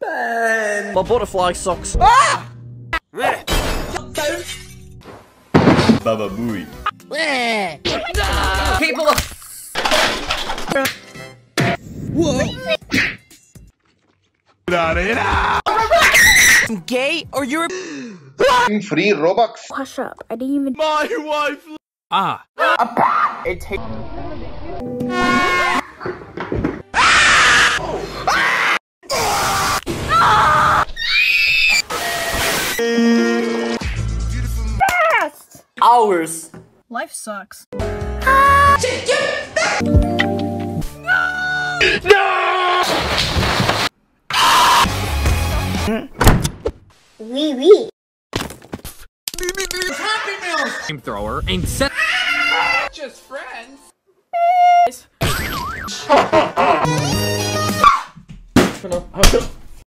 Ben! My butterfly socks. Ah! Baba Booey. People are. Gay or you're free Robux. Hush up. I didn't even. My wife. Ah. It takes. Hours. Life sucks. No! Wee wee. Flamethrower and set. Just friends. Turn off.